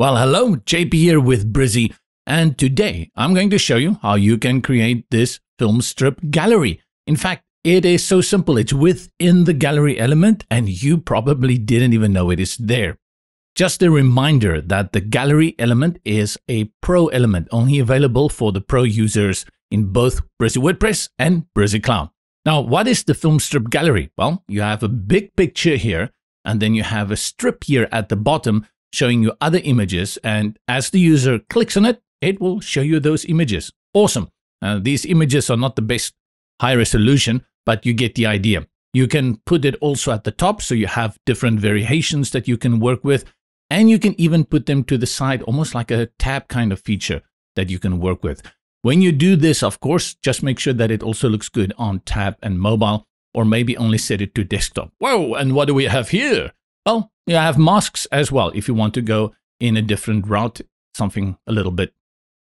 Well, hello, JP here with Brizy, and today I'm going to show you how you can create this film strip gallery. In fact, it is so simple. It's within the gallery element, and you probably didn't even know it is there. Just a reminder that the gallery element is a pro element, only available for the pro users in both Brizy WordPress and Brizy Cloud. Now, what is the film strip gallery? Well, you have a big picture here, and then you have a strip here at the bottom showing you other images. And as the user clicks on it, it will show you those images. Awesome. Uh, these images are not the best high resolution, but you get the idea. You can put it also at the top, so you have different variations that you can work with. And you can even put them to the side, almost like a tab kind of feature that you can work with. When you do this, of course, just make sure that it also looks good on tab and mobile, or maybe only set it to desktop. Whoa, and what do we have here? Well, you have masks as well if you want to go in a different route, something a little bit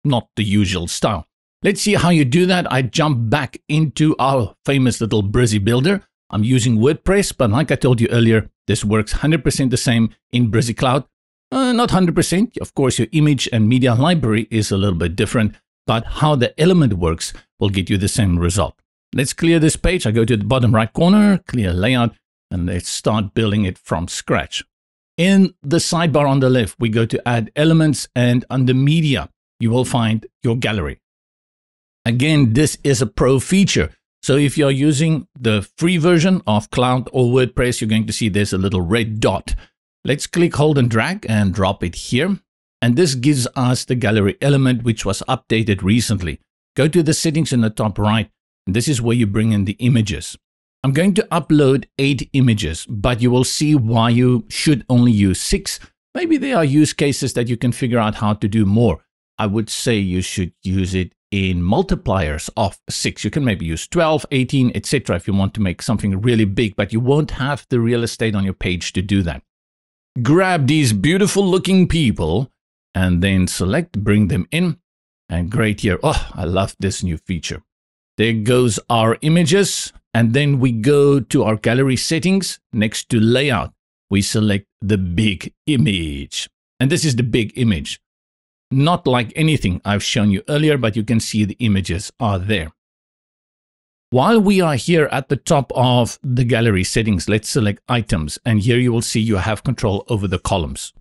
not the usual style. Let's see how you do that. I jump back into our famous little Brizy builder. I'm using WordPress, but like I told you earlier, this works 100% the same in Brizy Cloud. Uh, not 100%. Of course, your image and media library is a little bit different, but how the element works will get you the same result. Let's clear this page. I go to the bottom right corner, clear layout, and let's start building it from scratch. In the sidebar on the left, we go to add elements and under media, you will find your gallery. Again, this is a pro feature. So if you're using the free version of Cloud or WordPress, you're going to see there's a little red dot. Let's click, hold and drag and drop it here. And this gives us the gallery element, which was updated recently. Go to the settings in the top right. And this is where you bring in the images. I'm going to upload eight images, but you will see why you should only use six. Maybe there are use cases that you can figure out how to do more. I would say you should use it in multipliers of 6. You can maybe use 12, 18, etc. if you want to make something really big, but you won't have the real estate on your page to do that. Grab these beautiful looking people and then select, bring them in. And great here. Oh, I love this new feature. There goes our images. And then we go to our gallery settings next to layout. We select the big image. And this is the big image. Not like anything I've shown you earlier, but you can see the images are there. While we are here at the top of the gallery settings, let's select items. And here you will see you have control over the columns.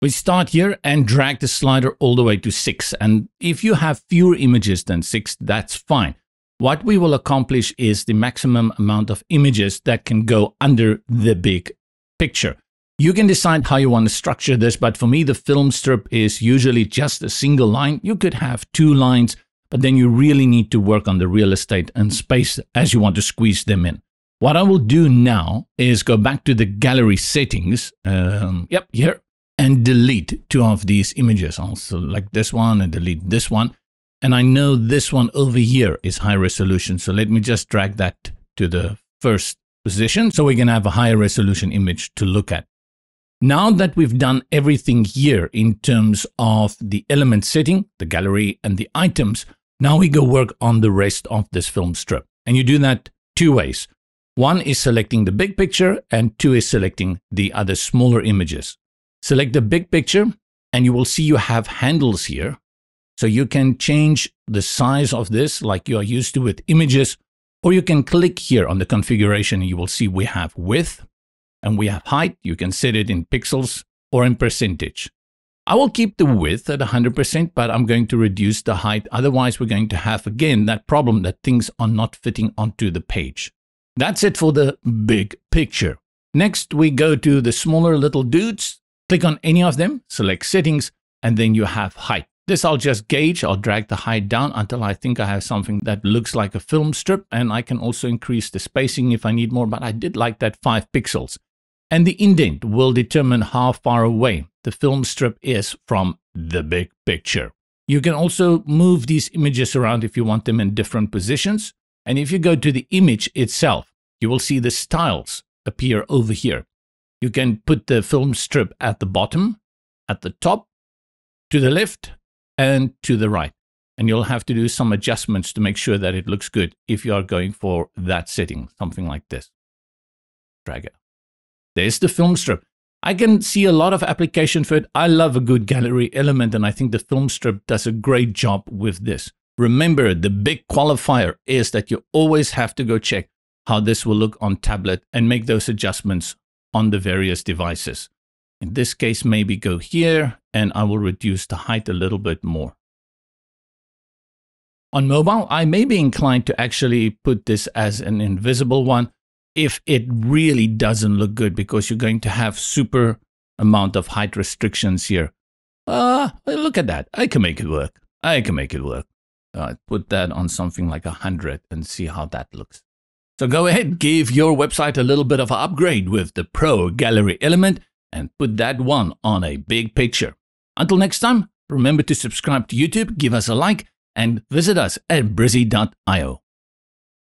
We start here and drag the slider all the way to six. And if you have fewer images than six, that's fine. What we will accomplish is the maximum amount of images that can go under the big picture. You can decide how you want to structure this, but for me, the film strip is usually just a single line. You could have two lines, but then you really need to work on the real estate and space as you want to squeeze them in. What I will do now is go back to the gallery settings. Um, yep, here, and delete two of these images. I'll select this one and delete this one. And I know this one over here is high resolution. So let me just drag that to the first position so we can have a higher resolution image to look at. Now that we've done everything here in terms of the element setting, the gallery and the items, now we go work on the rest of this film strip. And you do that two ways. One is selecting the big picture and two is selecting the other smaller images. Select the big picture and you will see you have handles here. So you can change the size of this like you are used to with images, or you can click here on the configuration you will see we have width, and we have height. You can set it in pixels or in percentage. I will keep the width at 100%, but I'm going to reduce the height. Otherwise, we're going to have, again, that problem that things are not fitting onto the page. That's it for the big picture. Next, we go to the smaller little dudes. Click on any of them, select settings, and then you have height. This I'll just gauge. I'll drag the height down until I think I have something that looks like a film strip. And I can also increase the spacing if I need more, but I did like that 5 pixels and the indent will determine how far away the film strip is from the big picture. You can also move these images around if you want them in different positions. And if you go to the image itself, you will see the styles appear over here. You can put the film strip at the bottom, at the top, to the left, and to the right. And you'll have to do some adjustments to make sure that it looks good if you are going for that setting, something like this. Drag it. There's the film strip. I can see a lot of application for it. I love a good gallery element, and I think the film strip does a great job with this. Remember, the big qualifier is that you always have to go check how this will look on tablet and make those adjustments on the various devices. In this case, maybe go here and I will reduce the height a little bit more. On mobile, I may be inclined to actually put this as an invisible one if it really doesn't look good because you're going to have super amount of height restrictions here. Ah, uh, look at that. I can make it work. I can make it work. Uh, put that on something like a 100 and see how that looks. So go ahead, give your website a little bit of an upgrade with the Pro Gallery element and put that one on a big picture. Until next time, remember to subscribe to YouTube, give us a like, and visit us at brizy.io.